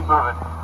keep moving.